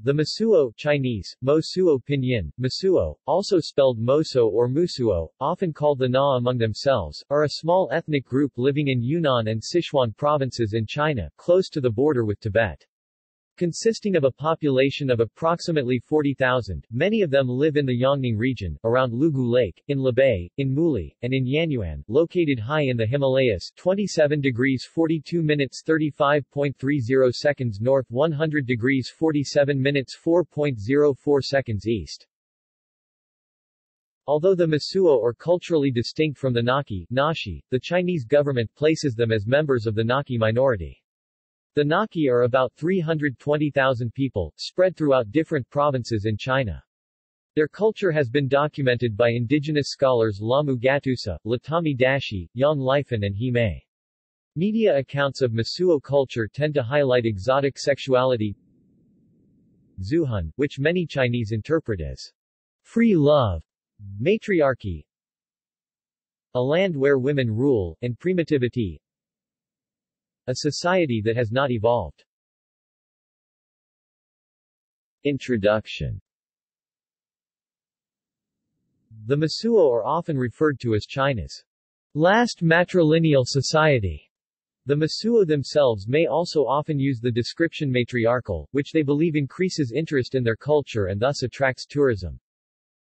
The Mosuo Chinese, Mosuo Pinyin, Mosuo, also spelled Moso or Musuo, often called the Na among themselves, are a small ethnic group living in Yunnan and Sichuan provinces in China, close to the border with Tibet. Consisting of a population of approximately 40,000, many of them live in the Yongning region, around Lugu Lake, in Labai, in Muli, and in Yanyuan, located high in the Himalayas 27 degrees 42 minutes 35.30 seconds north 100 degrees 47 minutes 4.04 seconds east. Although the Mosuo are culturally distinct from the Nakhi Naxi, the Chinese government places them as members of the Nakhi minority. The Nakhi are about 320,000 people, spread throughout different provinces in China. Their culture has been documented by indigenous scholars Lamu Gatusa, Latami Dashi, Yang Lifen and He Mei. Media accounts of Mosuo culture tend to highlight exotic sexuality Zouhun, which many Chinese interpret as free love, matriarchy, a land where women rule, and primitivity, a society that has not evolved. Introduction The Mosuo are often referred to as China's last matrilineal society. The Mosuo themselves may also often use the description matriarchal, which they believe increases interest in their culture and thus attracts tourism.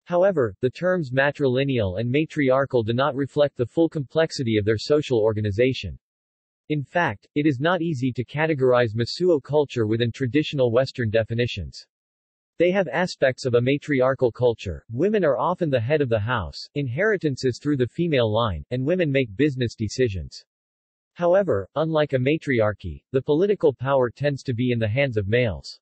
However, the terms matrilineal and matriarchal do not reflect the full complexity of their social organization. In fact, it is not easy to categorize Mosuo culture within traditional Western definitions. They have aspects of a matriarchal culture. Women are often the head of the house, inheritances through the female line, and women make business decisions. However, unlike a matriarchy, the political power tends to be in the hands of males.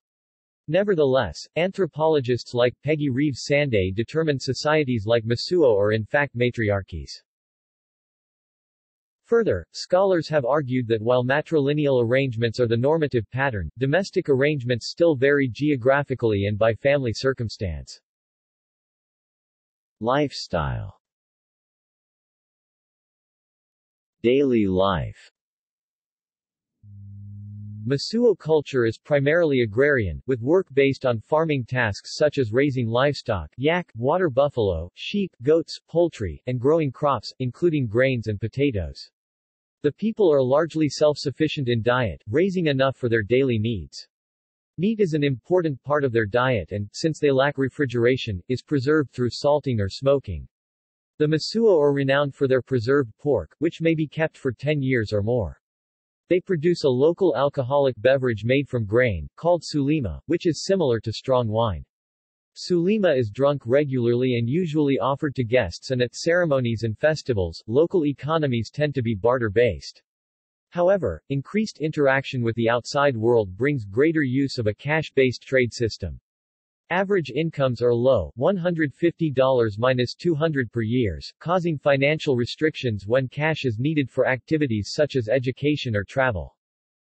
Nevertheless, anthropologists like Peggy Reeves Sanday determine societies like Mosuo are in fact matriarchies. Further, scholars have argued that while matrilineal arrangements are the normative pattern, domestic arrangements still vary geographically and by family circumstance. Lifestyle Daily life Mosuo culture is primarily agrarian, with work based on farming tasks such as raising livestock yak, water buffalo, sheep, goats, poultry, and growing crops, including grains and potatoes. The people are largely self-sufficient in diet, raising enough for their daily needs. Meat is an important part of their diet and, since they lack refrigeration, is preserved through salting or smoking. The Mosuo are renowned for their preserved pork, which may be kept for 10 years or more. They produce a local alcoholic beverage made from grain, called sulima, which is similar to strong wine. Sulima is drunk regularly and usually offered to guests and at ceremonies and festivals. Local economies tend to be barter-based. However, increased interaction with the outside world brings greater use of a cash-based trade system. Average incomes are low, $150-200 per years, causing financial restrictions when cash is needed for activities such as education or travel.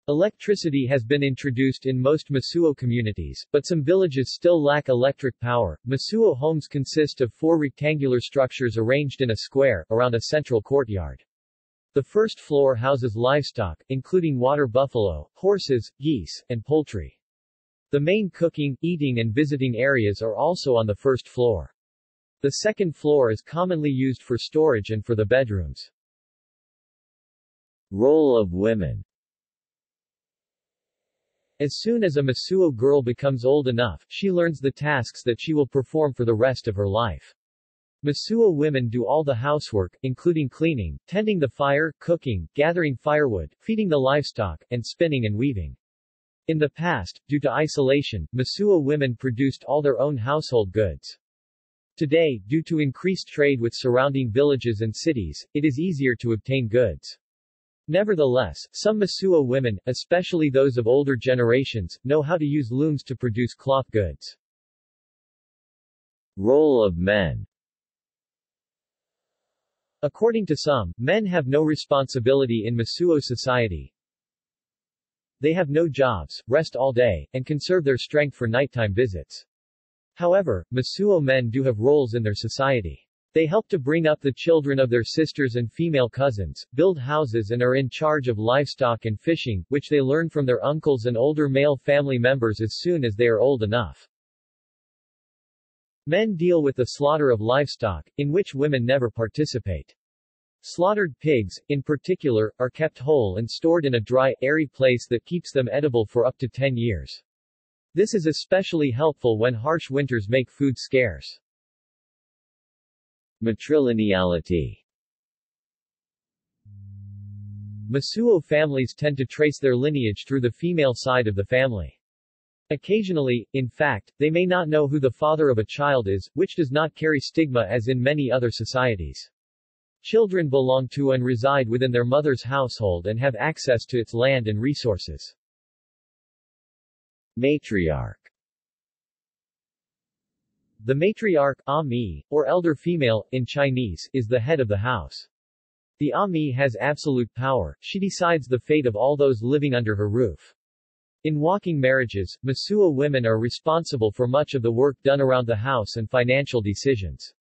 Electricity has been introduced in most Mosuo communities, but some villages still lack electric power. Mosuo homes consist of four rectangular structures arranged in a square, around a central courtyard. The first floor houses livestock, including water buffalo, horses, geese, and poultry. The main cooking, eating and visiting areas are also on the first floor. The second floor is commonly used for storage and for the bedrooms. Role of women as soon as a Mosuo girl becomes old enough, she learns the tasks that she will perform for the rest of her life. Mosuo women do all the housework, including cleaning, tending the fire, cooking, gathering firewood, feeding the livestock, and spinning and weaving. In the past, due to isolation, Mosuo women produced all their own household goods. Today, due to increased trade with surrounding villages and cities, it is easier to obtain goods. Nevertheless, some Mosuo women, especially those of older generations, know how to use looms to produce cloth goods. Role of men According to some, men have no responsibility in Mosuo society. They have no jobs, rest all day, and conserve their strength for nighttime visits. However, Mosuo men do have roles in their society. They help to bring up the children of their sisters and female cousins, build houses and are in charge of livestock and fishing, which they learn from their uncles and older male family members as soon as they are old enough. Men deal with the slaughter of livestock, in which women never participate. Slaughtered pigs, in particular, are kept whole and stored in a dry, airy place that keeps them edible for up to 10 years. This is especially helpful when harsh winters make food scarce. Matrilineality Mosuo families tend to trace their lineage through the female side of the family. Occasionally, in fact, they may not know who the father of a child is, which does not carry stigma as in many other societies. Children belong to and reside within their mother's household and have access to its land and resources. Matriarch the matriarch, Ami, or elder female, in Chinese, is the head of the house. The Ami has absolute power, she decides the fate of all those living under her roof. In walking marriages, Mosuo women are responsible for much of the work done around the house and financial decisions.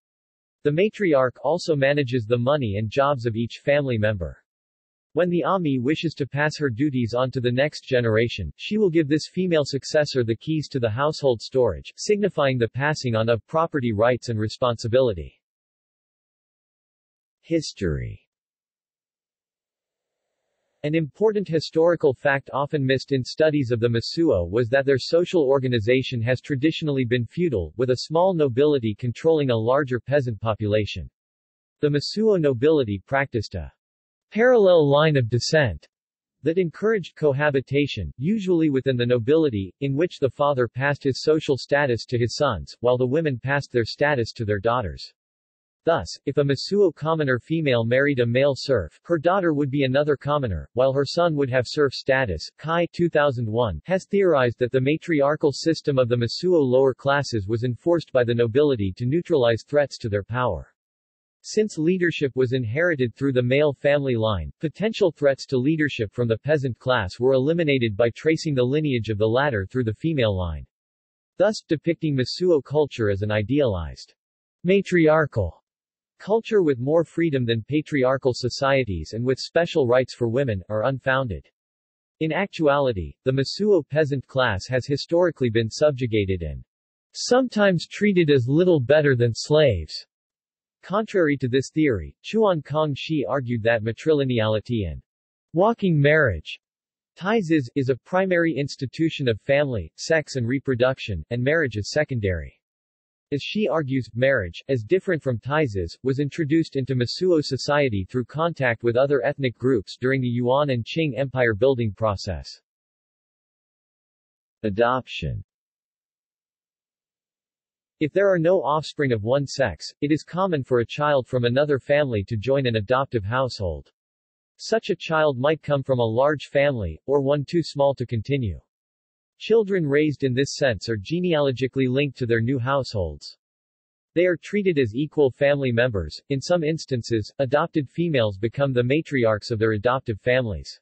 The matriarch also manages the money and jobs of each family member. When the Ami wishes to pass her duties on to the next generation, she will give this female successor the keys to the household storage, signifying the passing on of property rights and responsibility. History An important historical fact often missed in studies of the Mosuo was that their social organization has traditionally been feudal, with a small nobility controlling a larger peasant population. The Mosuo nobility practiced a parallel line of descent that encouraged cohabitation, usually within the nobility, in which the father passed his social status to his sons, while the women passed their status to their daughters. Thus, if a Mosuo commoner female married a male serf, her daughter would be another commoner, while her son would have serf status. Cai 2001 has theorized that the matriarchal system of the Mosuo lower classes was enforced by the nobility to neutralize threats to their power. Since leadership was inherited through the male family line, potential threats to leadership from the peasant class were eliminated by tracing the lineage of the latter through the female line. Thus, depicting Mosuo culture as an idealized matriarchal culture with more freedom than patriarchal societies and with special rights for women, are unfounded. In actuality, the Mosuo peasant class has historically been subjugated and sometimes treated as little better than slaves. Contrary to this theory, Chuan-kang Shih argued that matrilineality and walking marriage tisese, is a primary institution of family, sex and reproduction, and marriage is secondary. As she argues, marriage, as different from tisese, was introduced into Mosuo society through contact with other ethnic groups during the Yuan and Qing empire building process. Adoption if there are no offspring of one sex, it is common for a child from another family to join an adoptive household. Such a child might come from a large family, or one too small to continue. Children raised in this sense are genealogically linked to their new households. They are treated as equal family members. In some instances, adopted females become the matriarchs of their adoptive families.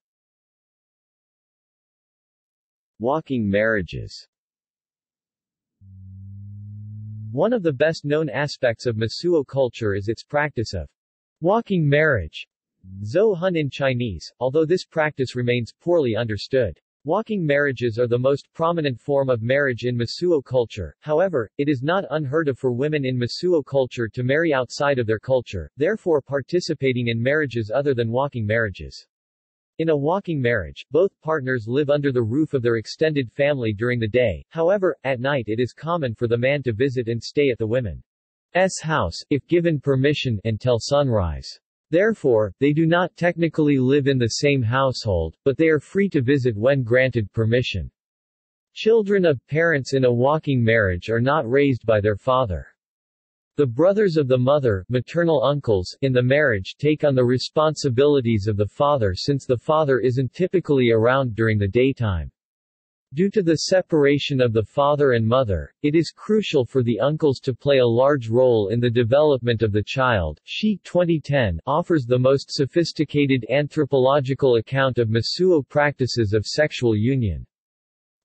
Walking marriages one of the best-known aspects of Mosuo culture is its practice of walking marriage, zouhun in Chinese, although this practice remains poorly understood. Walking marriages are the most prominent form of marriage in Mosuo culture, however, it is not unheard of for women in Mosuo culture to marry outside of their culture, therefore participating in marriages other than walking marriages. In a walking marriage, both partners live under the roof of their extended family during the day, however, at night it is common for the man to visit and stay at the women's house, if given permission, until sunrise. Therefore, they do not technically live in the same household, but they are free to visit when granted permission. Children of parents in a walking marriage are not raised by their father. The brothers of the mother maternal uncles in the marriage take on the responsibilities of the father since the father isn't typically around during the daytime. Due to the separation of the father and mother, it is crucial for the uncles to play a large role in the development of the child. Shih 2010 offers the most sophisticated anthropological account of Mosuo practices of sexual union.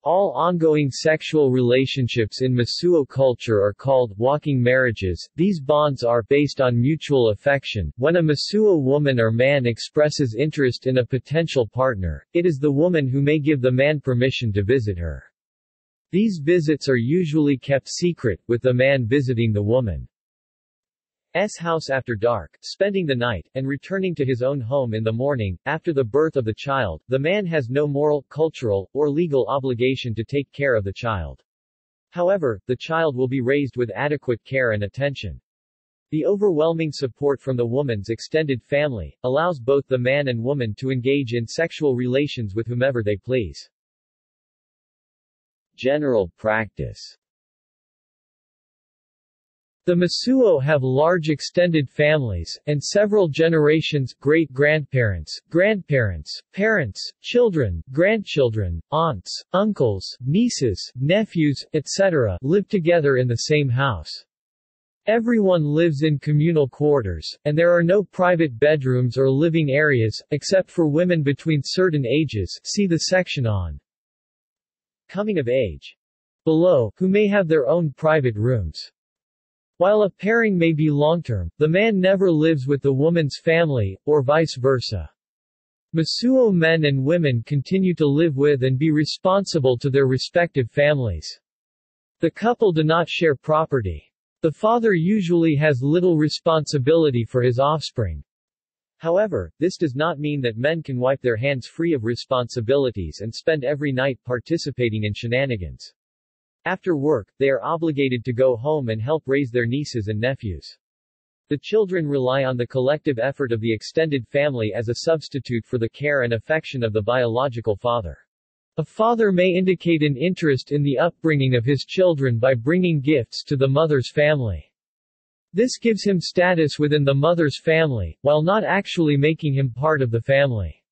All ongoing sexual relationships in Mosuo culture are called walking marriages. These bonds are based on mutual affection. When a Mosuo woman or man expresses interest in a potential partner, it is the woman who may give the man permission to visit her. These visits are usually kept secret, with the man visiting the woman. S house after dark, spending the night, and returning to his own home in the morning. After the birth of the child, the man has no moral, cultural, or legal obligation to take care of the child. However, the child will be raised with adequate care and attention. The overwhelming support from the woman's extended family allows both the man and woman to engage in sexual relations with whomever they please. General practice the Mosuo have large extended families, and several generations great-grandparents, grandparents, parents, children, grandchildren, aunts, uncles, nieces, nephews, etc. live together in the same house. Everyone lives in communal quarters, and there are no private bedrooms or living areas, except for women between certain ages see the section on coming of age. Below, who may have their own private rooms. While a pairing may be long-term, the man never lives with the woman's family, or vice versa. Mosuo men and women continue to live with and be responsible to their respective families. The couple do not share property. The father usually has little responsibility for his offspring. However, this does not mean that men can wipe their hands free of responsibilities and spend every night participating in shenanigans. After work, they are obligated to go home and help raise their nieces and nephews. The children rely on the collective effort of the extended family as a substitute for the care and affection of the biological father. A father may indicate an interest in the upbringing of his children by bringing gifts to the mother's family. This gives him status within the mother's family, while not actually making him part of the family.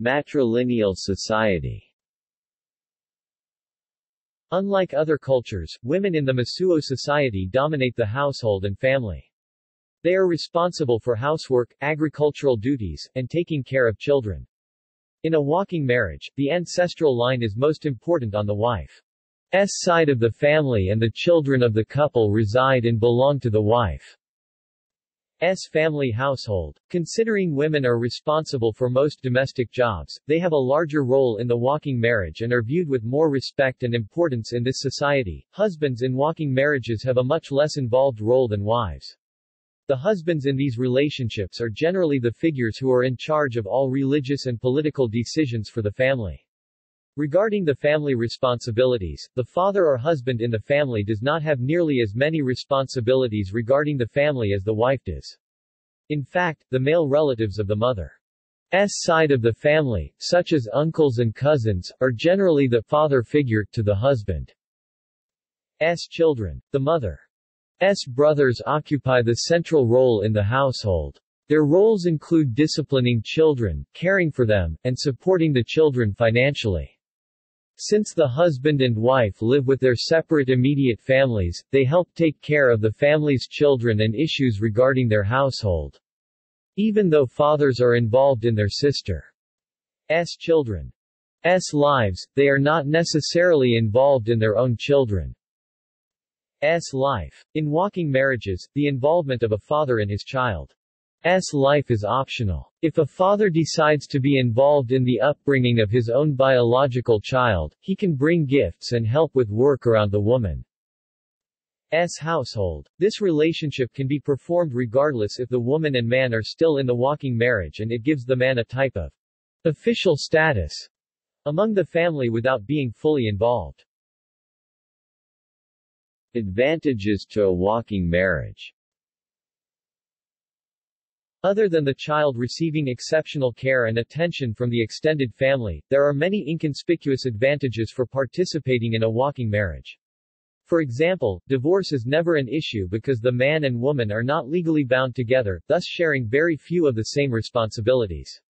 Matrilineal society Unlike other cultures, women in the Mosuo society dominate the household and family. They are responsible for housework, agricultural duties, and taking care of children. In a walking marriage, the ancestral line is most important on the wife's side of the family and the children of the couple reside and belong to the wife. S family household. Considering women are responsible for most domestic jobs, they have a larger role in the walking marriage and are viewed with more respect and importance in this society. Husbands in walking marriages have a much less involved role than wives. The husbands in these relationships are generally the figures who are in charge of all religious and political decisions for the family. Regarding the family responsibilities, the father or husband in the family does not have nearly as many responsibilities regarding the family as the wife does. In fact, the male relatives of the mother's side of the family, such as uncles and cousins, are generally the father figure to the husband's children. The mother's brothers occupy the central role in the household. Their roles include disciplining children, caring for them, and supporting the children financially. Since the husband and wife live with their separate immediate families, they help take care of the family's children and issues regarding their household. Even though fathers are involved in their sister's children's lives, they are not necessarily involved in their own children's life. In walking marriages, the involvement of a father in his child S life is optional. If a father decides to be involved in the upbringing of his own biological child, he can bring gifts and help with work around the woman's household. This relationship can be performed regardless if the woman and man are still in the walking marriage and it gives the man a type of official status among the family without being fully involved. Advantages to a walking marriage other than the child receiving exceptional care and attention from the extended family, there are many inconspicuous advantages for participating in a walking marriage. For example, divorce is never an issue because the man and woman are not legally bound together, thus sharing very few of the same responsibilities.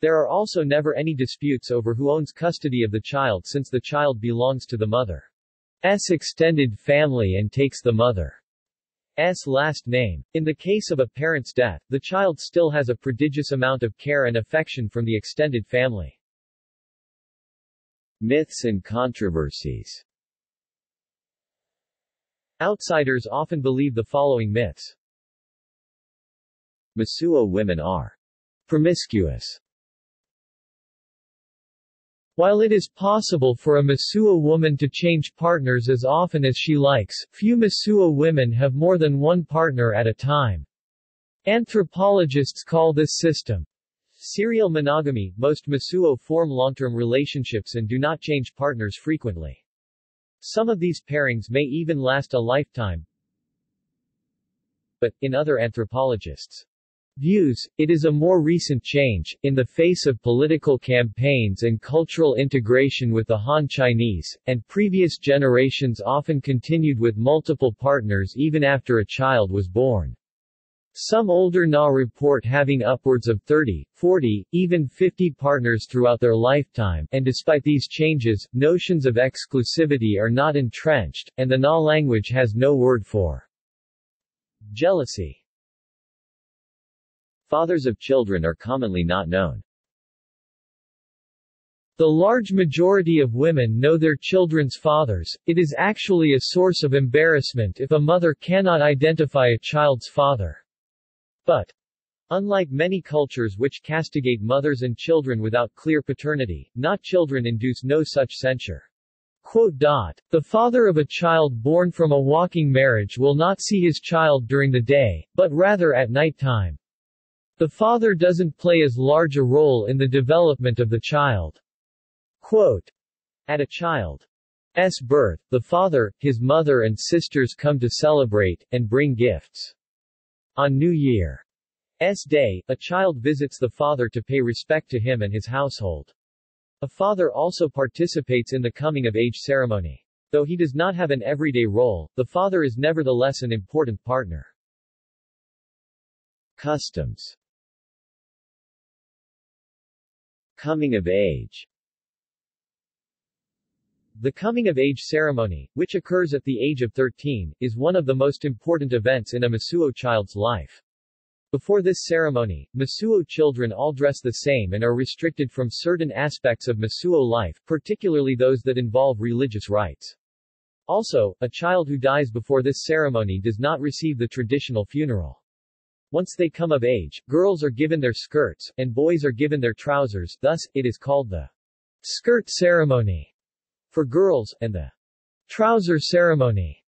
There are also never any disputes over who owns custody of the child since the child belongs to the mother's extended family and takes the mother S last name. In the case of a parent's death, the child still has a prodigious amount of care and affection from the extended family. Myths and controversies Outsiders often believe the following myths. Mosuo women are promiscuous. While it is possible for a Mosuo woman to change partners as often as she likes, few Mosuo women have more than one partner at a time. Anthropologists call this system serial monogamy. Most Mosuo form long-term relationships and do not change partners frequently. Some of these pairings may even last a lifetime. But, in other anthropologists' views, it is a more recent change, in the face of political campaigns and cultural integration with the Han Chinese, and previous generations often continued with multiple partners even after a child was born. Some older Na report having upwards of 30, 40, even 50 partners throughout their lifetime, and despite these changes, notions of exclusivity are not entrenched, and the Na language has no word for jealousy. Fathers of children are commonly not known. The large majority of women know their children's fathers, it is actually a source of embarrassment if a mother cannot identify a child's father. But, unlike many cultures which castigate mothers and children without clear paternity, not children induce no such censure. Quote dot, the father of a child born from a walking marriage will not see his child during the day, but rather at night time. The father doesn't play as large a role in the development of the child. Quote, at a child's birth, the father, his mother and sisters come to celebrate, and bring gifts. On New Year's Day, a child visits the father to pay respect to him and his household. A father also participates in the coming-of-age ceremony. Though he does not have an everyday role, the father is nevertheless an important partner. Customs Coming of age the coming-of-age ceremony, which occurs at the age of 13, is one of the most important events in a Mosuo child's life. Before this ceremony, Mosuo children all dress the same and are restricted from certain aspects of Mosuo life, particularly those that involve religious rites. Also, a child who dies before this ceremony does not receive the traditional funeral. Once they come of age, girls are given their skirts, and boys are given their trousers, thus, it is called the skirt ceremony for girls, and the trouser ceremony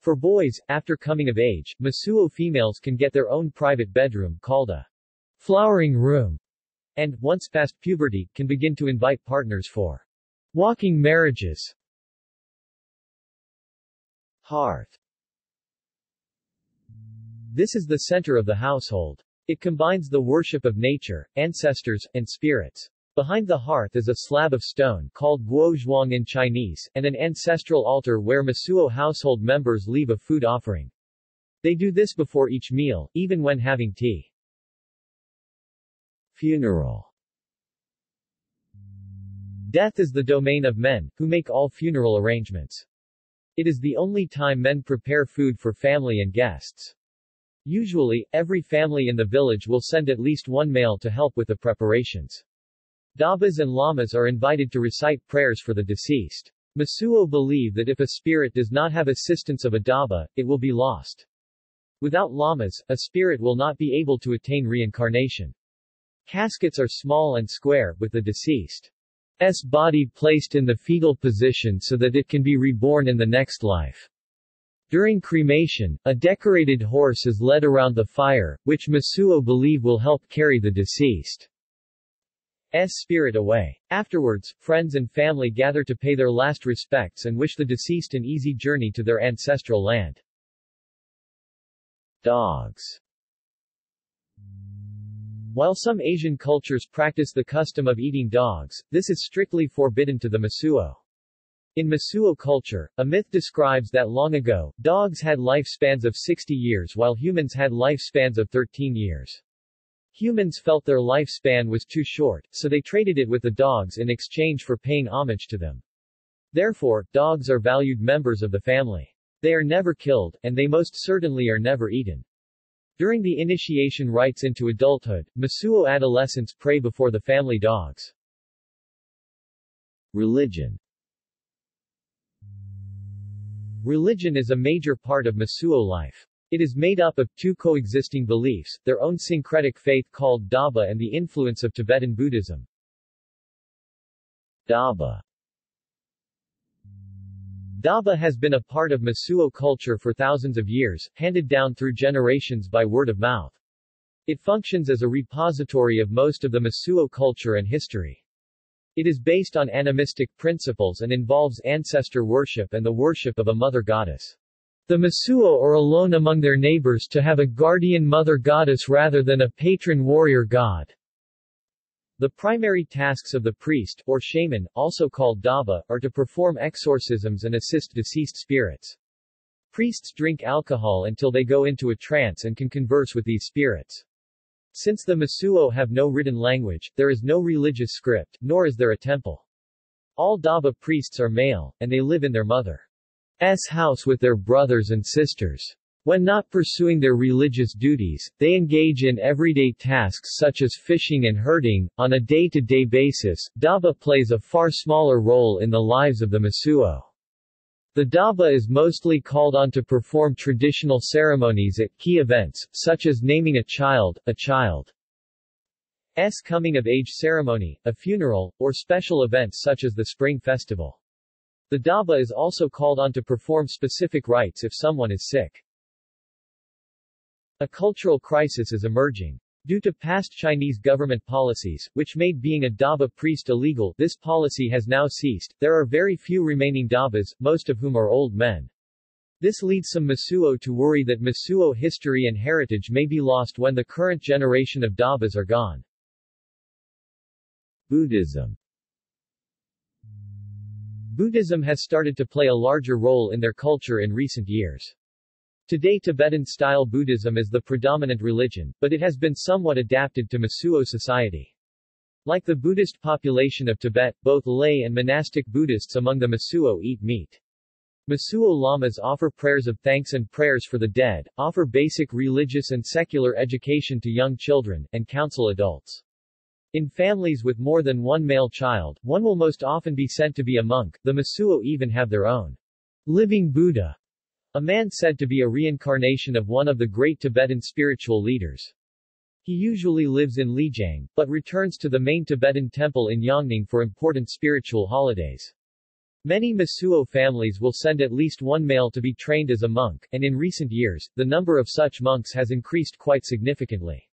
for boys. After coming of age, Mosuo females can get their own private bedroom called a flowering room, and, once past puberty, can begin to invite partners for walking marriages. Hearth This is the center of the household. It combines the worship of nature, ancestors, and spirits. Behind the hearth is a slab of stone called guozhuang in Chinese, and an ancestral altar where Mosuo household members leave a food offering. They do this before each meal, even when having tea. Funeral Death is the domain of men, who make all funeral arrangements. It is the only time men prepare food for family and guests. Usually, every family in the village will send at least one male to help with the preparations. Dabas and lamas are invited to recite prayers for the deceased. Mosuo believe that if a spirit does not have assistance of a daba, it will be lost. Without lamas, a spirit will not be able to attain reincarnation. Caskets are small and square, with the deceased's body placed in the fetal position so that it can be reborn in the next life. During cremation, a decorated horse is led around the fire, which Mosuo believe will help carry the deceased. S spirit away. Afterwards, friends and family gather to pay their last respects and wish the deceased an easy journey to their ancestral land. Dogs While some Asian cultures practice the custom of eating dogs, this is strictly forbidden to the Mosuo. In Mosuo culture, a myth describes that long ago, dogs had lifespans of 60 years while humans had lifespans of 13 years. Humans felt their lifespan was too short, so they traded it with the dogs in exchange for paying homage to them. Therefore, dogs are valued members of the family. They are never killed, and they most certainly are never eaten. During the initiation rites into adulthood, Mosuo adolescents pray before the family dogs. Religion Religion is a major part of Mosuo life. It is made up of two coexisting beliefs, their own syncretic faith called Daba and the influence of Tibetan Buddhism. Daba Daba has been a part of Mosuo culture for thousands of years, handed down through generations by word of mouth. It functions as a repository of most of the Mosuo culture and history. It is based on animistic principles and involves ancestor worship and the worship of a mother goddess. The Mosuo are alone among their neighbors to have a guardian mother goddess rather than a patron warrior god. The primary tasks of the priest, or shaman, also called daba, are to perform exorcisms and assist deceased spirits. Priests drink alcohol until they go into a trance and can converse with these spirits. Since the Mosuo have no written language, there is no religious script, nor is there a temple. All Daba priests are male, and they live in their mother's house with their brothers and sisters. When not pursuing their religious duties, they engage in everyday tasks such as fishing and herding. On a day-to-day basis, Daba plays a far smaller role in the lives of the Mosuo. The Daba is mostly called on to perform traditional ceremonies at key events, such as naming a child, a child's coming-of-age ceremony, a funeral, or special events such as the Spring Festival. The Daba is also called on to perform specific rites if someone is sick. A cultural crisis is emerging. Due to past Chinese government policies, which made being a Daba priest illegal, this policy has now ceased. There are very few remaining Dabas, most of whom are old men. This leads some Mosuo to worry that Mosuo history and heritage may be lost when the current generation of Dabas are gone. Buddhism Buddhism has started to play a larger role in their culture in recent years. Today Tibetan-style Buddhism is the predominant religion, but it has been somewhat adapted to Mosuo society. Like the Buddhist population of Tibet, both lay and monastic Buddhists among the Mosuo eat meat. Mosuo lamas offer prayers of thanks and prayers for the dead, offer basic religious and secular education to young children, and counsel adults. In families with more than one male child, one will most often be sent to be a monk. The Mosuo even have their own living Buddha a man said to be a reincarnation of one of the great Tibetan spiritual leaders. He usually lives in Lijiang, but returns to the main Tibetan temple in Yongning for important spiritual holidays. Many Mosuo families will send at least one male to be trained as a monk, and in recent years, the number of such monks has increased quite significantly.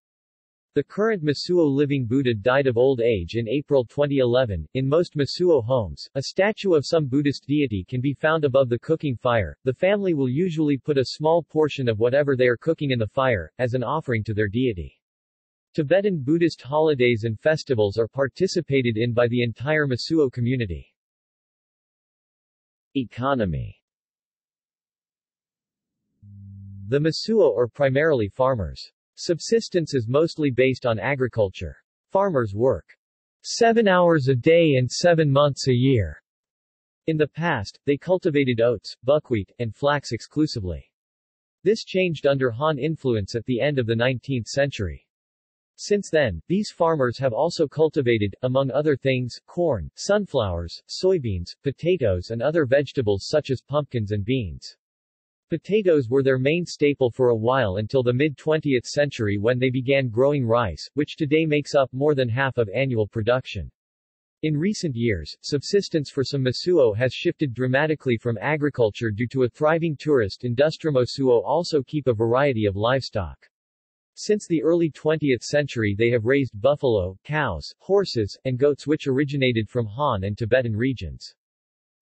The current Mosuo living Buddha died of old age in April 2011. In most Mosuo homes, a statue of some Buddhist deity can be found above the cooking fire. The family will usually put a small portion of whatever they are cooking in the fire, as an offering to their deity. Tibetan Buddhist holidays and festivals are participated in by the entire Mosuo community. Economy The Mosuo are primarily farmers. Subsistence is mostly based on agriculture. Farmers work seven hours a day and seven months a year. In the past, they cultivated oats, buckwheat, and flax exclusively. This changed under Han influence at the end of the 19th century. Since then, these farmers have also cultivated, among other things, corn, sunflowers, soybeans, potatoes and other vegetables such as pumpkins and beans. Potatoes were their main staple for a while until the mid-20th century when they began growing rice, which today makes up more than half of annual production. In recent years, subsistence for some Mosuo has shifted dramatically from agriculture due to a thriving tourist industry. Mosuo also keep a variety of livestock. Since the early 20th century they have raised buffalo, cows, horses, and goats which originated from Han and Tibetan regions.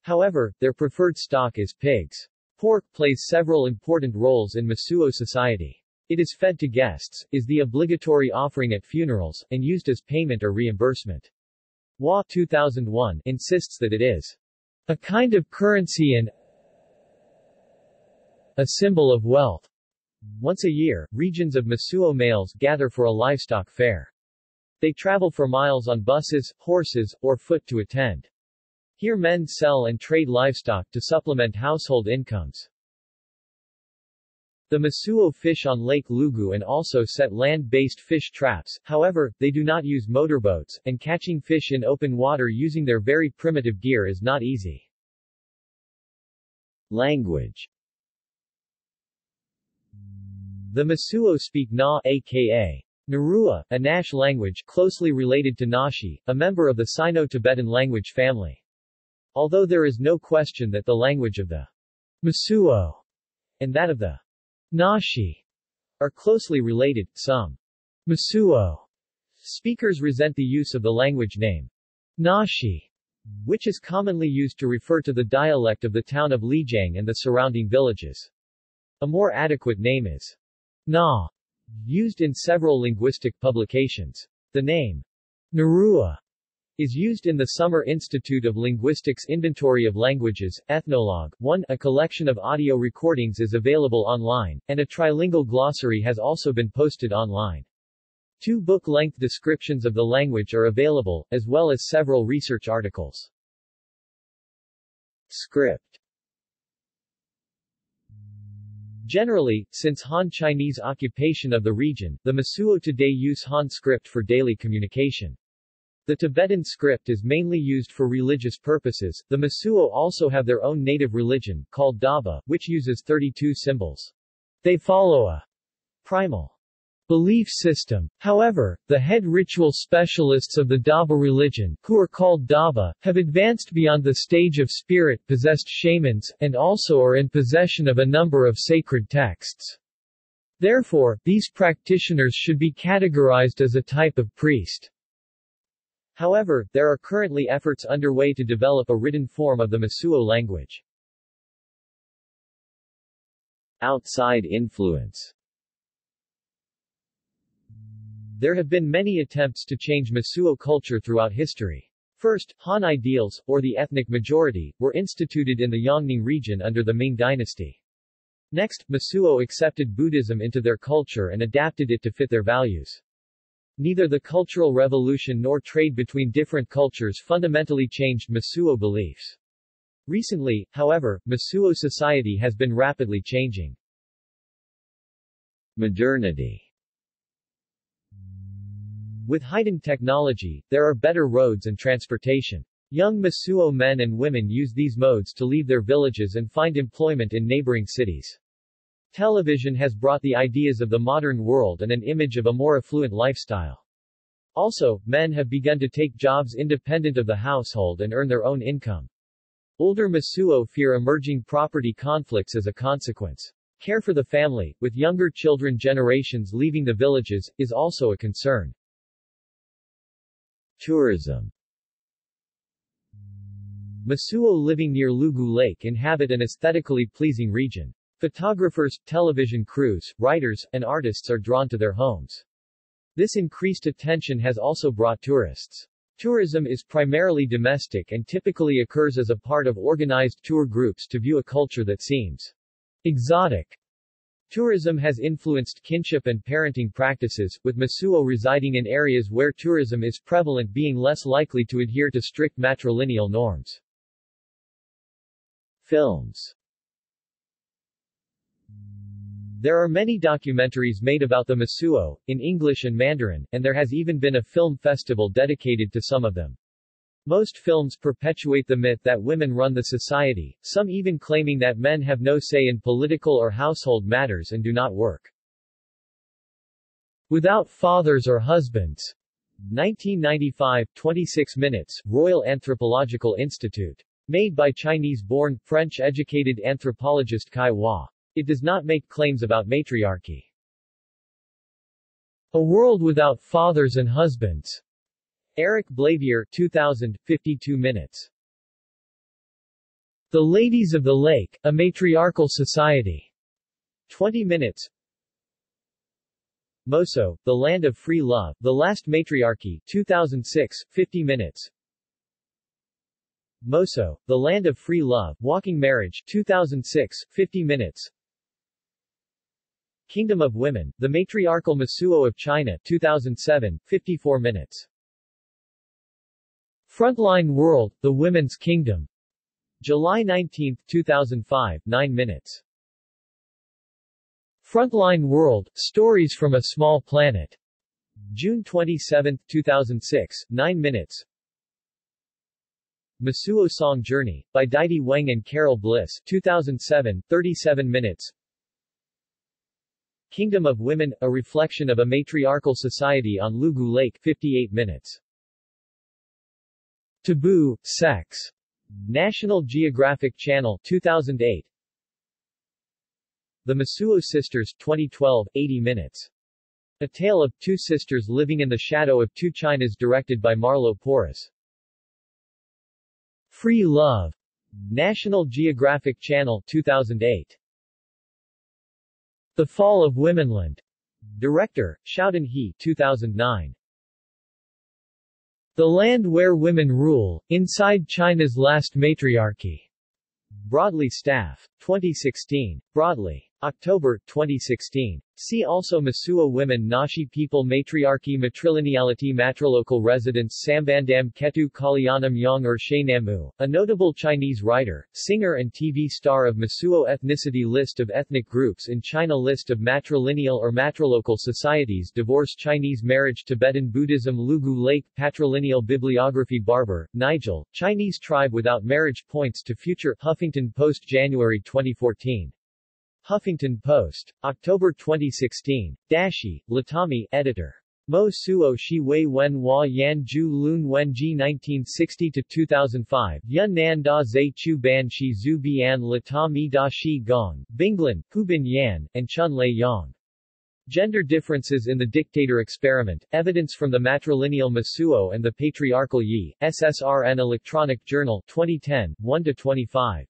However, their preferred stock is pigs. Pork plays several important roles in Mosuo society. It is fed to guests, is the obligatory offering at funerals, and used as payment or reimbursement. WA 2001 insists that it is a kind of currency and a symbol of wealth. Once a year, regions of Mosuo males gather for a livestock fair. They travel for miles on buses, horses, or foot to attend. Here men sell and trade livestock to supplement household incomes. The Mosuo fish on Lake Lugu and also set land-based fish traps, however, they do not use motorboats, and catching fish in open water using their very primitive gear is not easy. Language The Mosuo speak Na aka Narua, a Naish language closely related to Naxi, a member of the Sino-Tibetan language family. Although there is no question that the language of the Mosuo and that of the Naxi are closely related, some Mosuo speakers resent the use of the language name Naxi, which is commonly used to refer to the dialect of the town of Lijiang and the surrounding villages. A more adequate name is Na, used in several linguistic publications. The name Narua is used in the Summer Institute of Linguistics Inventory of Languages, Ethnologue. 1. A collection of audio recordings is available online, and a trilingual glossary has also been posted online. Two book-length descriptions of the language are available, as well as several research articles. Script Generally, since Han Chinese occupation of the region, the Mosuo today use Han script for daily communication. The Tibetan script is mainly used for religious purposes. The Mosuo also have their own native religion, called Daba, which uses 32 symbols. They follow a primal belief system. However, the head ritual specialists of the Daba religion, who are called Daba, have advanced beyond the stage of spirit-possessed shamans, and also are in possession of a number of sacred texts. Therefore, these practitioners should be categorized as a type of priest. However, there are currently efforts underway to develop a written form of the Mosuo language. Outside influence there have been many attempts to change Mosuo culture throughout history. First, Han ideals, or the ethnic majority, were instituted in the Yongning region under the Ming dynasty. Next, Mosuo accepted Buddhism into their culture and adapted it to fit their values. Neither the Cultural Revolution nor trade between different cultures fundamentally changed Mosuo beliefs. Recently, however, Mosuo society has been rapidly changing. Modernity with heightened technology, there are better roads and transportation. Young Mosuo men and women use these modes to leave their villages and find employment in neighboring cities. Television has brought the ideas of the modern world and an image of a more affluent lifestyle. Also, men have begun to take jobs independent of the household and earn their own income. Older Mosuo fear emerging property conflicts as a consequence. Care for the family, with younger children generations leaving the villages, is also a concern. Tourism Mosuo living near Lugu Lake inhabit an aesthetically pleasing region. Photographers, television crews, writers, and artists are drawn to their homes. This increased attention has also brought tourists. Tourism is primarily domestic and typically occurs as a part of organized tour groups to view a culture that seems exotic. Tourism has influenced kinship and parenting practices, with Mosuo residing in areas where tourism is prevalent being less likely to adhere to strict matrilineal norms. Films There are many documentaries made about the Mosuo, in English and Mandarin, and there has even been a film festival dedicated to some of them. Most films perpetuate the myth that women run the society, some even claiming that men have no say in political or household matters and do not work. Without fathers or husbands. 1995, 26 minutes, Royal Anthropological Institute. Made by Chinese-born, French-educated anthropologist Cai Hua. It does not make claims about matriarchy. A world without fathers and husbands. Eric Blavier 2000, 52 minutes. The Ladies of the Lake, a Matriarchal Society. 20 minutes. Moso, The Land of Free Love, The Last Matriarchy 2006, 50 minutes. Moso, The Land of Free Love, Walking Marriage 2006, 50 minutes. Kingdom of Women, The Matriarchal Mosuo of China 2007, 54 minutes. Frontline World, The Women's Kingdom. July 19, 2005, 9 minutes. Frontline World, Stories from a Small Planet. June 27, 2006, 9 minutes. Mosuo Song Journey, by Didi Wang and Carol Bliss 2007, 37 minutes. Kingdom of Women, a reflection of a matriarchal society on Lugu Lake 58 minutes. Taboo, Sex. National Geographic Channel 2008. The Mosuo Sisters 2012, 80 minutes. A Tale of Two Sisters Living in the Shadow of Two Chinas directed by Marlo Poras. Free Love. National Geographic Channel 2008. The Fall of Womenland. Director, Xiaodan He 2009. The Land Where Women Rule, Inside China's Last Matriarchy. Broadly Staff. 2016. Broadly. October, 2016. See also Mosuo Women Nashi People Matriarchy Matrilineality Matrilocal Residence Sambandam Ketu Kalyanam Yang or Namu, a notable Chinese writer, singer and TV star of Mosuo ethnicity List of ethnic groups in China List of matrilineal or matrilocal societies Divorce Chinese marriage Tibetan Buddhism Lugu Lake Patrilineal Bibliography Barber, Nigel, Chinese tribe without marriage Points to future Huffington Post January 2014 Huffington Post. October 2016. Dashi, Latami, editor. Mo Suo Shi Wei Wen Hua Yan Ju Lun Wen Ji 1960-2005 Yun Nan Da Zai Chu Ban Shi Zhu Bian Lata Mi Da Shi Gong, Binglin, Hubin Yan, and Chun Lei Yang. Gender differences in the dictator experiment, evidence from the matrilineal Mosuo and the patriarchal Yi, SSRN Electronic Journal 2010, 1-25.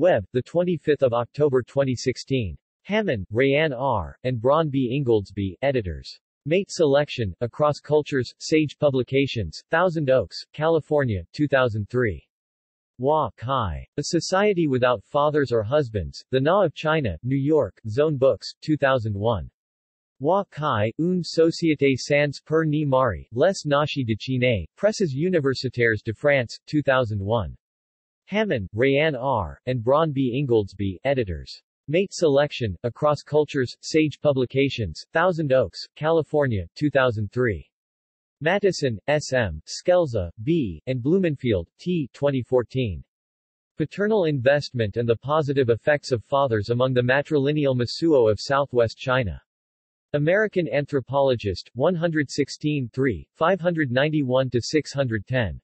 Web, 25 October 2016. Hammond, Rayanne R., and Braun B. Ingoldsby, editors. Mate Selection, Across Cultures, Sage Publications, Thousand Oaks, California, 2003. Hua Cai. A Society Without Fathers or Husbands, The Na of China, New York, Zone Books, 2001. Hua Cai, une société sans per ni mari, les nashi de Chine, Presses Universitaires de France, 2001. Hammond, Rayanne R., and Braun B. Ingoldsby, editors. Mate Selection, Across Cultures, Sage Publications, Thousand Oaks, California, 2003. Mattison, S.M., Scelza, B., and Blumenfield, T. 2014. Paternal Investment and the Positive Effects of Fathers Among the Matrilineal Mosuo of Southwest China. American Anthropologist, 116 3, 591-610.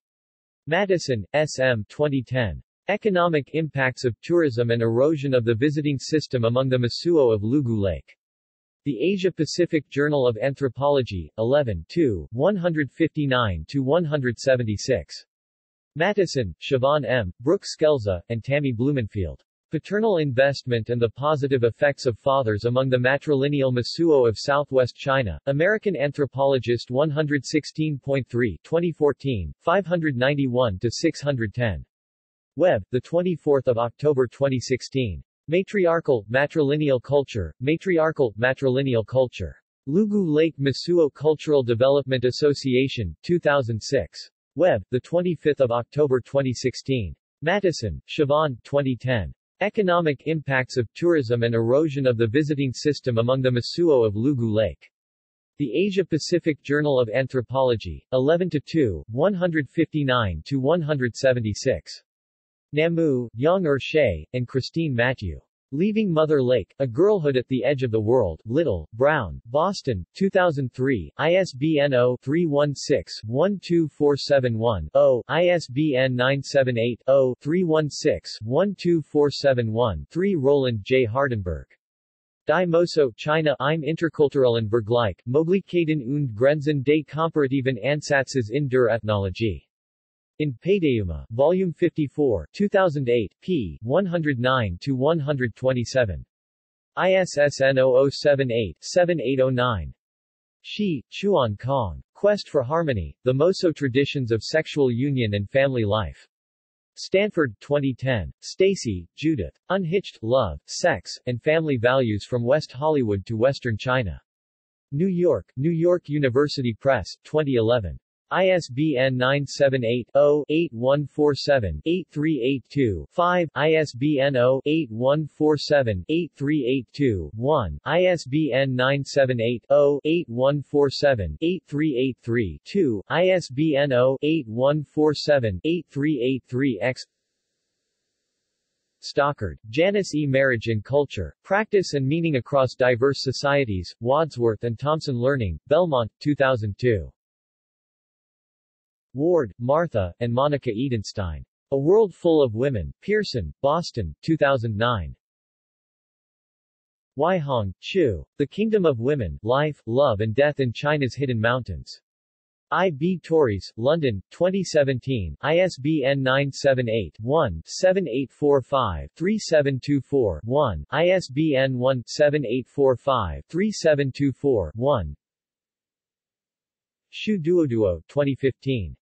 Mattison, S.M. 2010. Economic Impacts of Tourism and Erosion of the Visiting System Among the Mosuo of Lugu Lake. The Asia-Pacific Journal of Anthropology, 11 2, 159-176. Mattison, Siobhan M., Brooke Scelza, and Tami Blumenfield. Paternal Investment and the Positive Effects of Fathers Among the Matrilineal Mosuo of Southwest China, American Anthropologist 116.3 2014, 591-610. Web, 24 October 2016. Matriarchal, Matrilineal Culture, Matriarchal, Matrilineal Culture. Lugu Lake Mosuo Cultural Development Association, 2006. Web, 25 October 2016. Mattison, Siobhan, 2010. Economic impacts of tourism and erosion of the visiting system among the Mosuo of Lugu Lake. The Asia-Pacific Journal of Anthropology, 11-2, 159-176. Namu, Yang Er and Christine Mathieu. Leaving Mother Lake, A Girlhood at the Edge of the World, Little, Brown, Boston, 2003, ISBN 0-316-12471-0, ISBN 978-0-316-12471-3 Roland J. Hardenberg. Die Moso, China im interkulturellen Vergleich, Möglichkeiten und Grenzen des komparativen Ansatzes in der Ethnologie. In Paideuma, Volume 54, 2008, p. 109 to 127. ISSN 0078-7809. Shih, Chuan Kong. Quest for Harmony, The Moso Traditions of Sexual Union and Family Life. Stanford, 2010. Stacey, Judith. Unhitched, Love, Sex, and Family Values from West Hollywood to Western China. New York, New York University Press, 2011. ISBN 978-0-8147-8382-5, ISBN 0-8147-8382-1, ISBN 978-0-8147-8383-2, ISBN 0-8147-8383-X Stockard, Janice E. Marriage and Culture, Practice and Meaning Across Diverse Societies, Wadsworth and Thomson Learning, Belmont, 2002. Ward, Martha, and Monica Edelstein. A World Full of Women, Pearson, Boston, 2009. Weihong, Chu. The Kingdom of Women, Life, Love and Death in China's Hidden Mountains. I. B. Tauris, London, 2017, ISBN 978-1-7845-3724-1, ISBN 1-7845-3724-1 Shu Duoduo, 2015.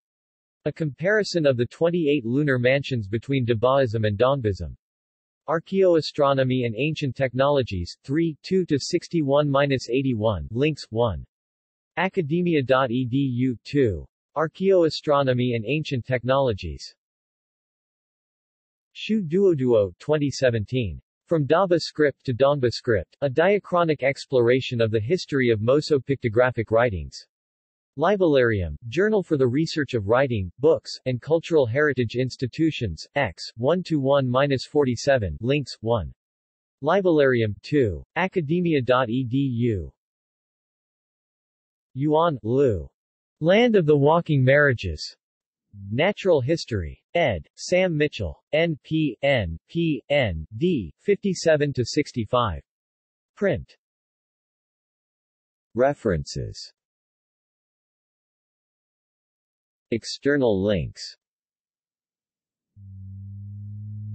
A comparison of the 28 lunar mansions between Dabaism and Dongbaism. Archaeoastronomy and Ancient Technologies, 3, 2-61-81, links, 1. Academia.edu 2. Archaeoastronomy and Ancient Technologies. Shu Duoduo, 2017. From Daba script to Dongba script, a diachronic exploration of the history of Moso pictographic writings. Librarium, Journal for the Research of Writing, Books, and Cultural Heritage Institutions, X, 1-1-47, links, 1. Librarium, 2. Academia.edu Yuan, Lu. Land of the Walking Marriages. Natural History. ed. Sam Mitchell. N. P. N. P. N. D. 57-65. Print. References External links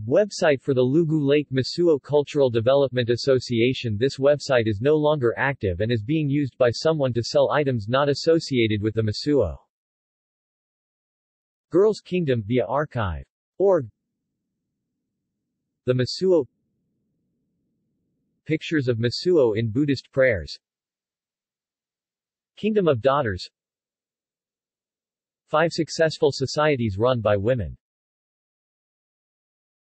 Website for the Lugu Lake Mosuo Cultural Development Association This website is no longer active and is being used by someone to sell items not associated with the Mosuo. Girls Kingdom via archive. Org The Mosuo Pictures of Mosuo in Buddhist prayers Kingdom of Daughters Five successful societies run by women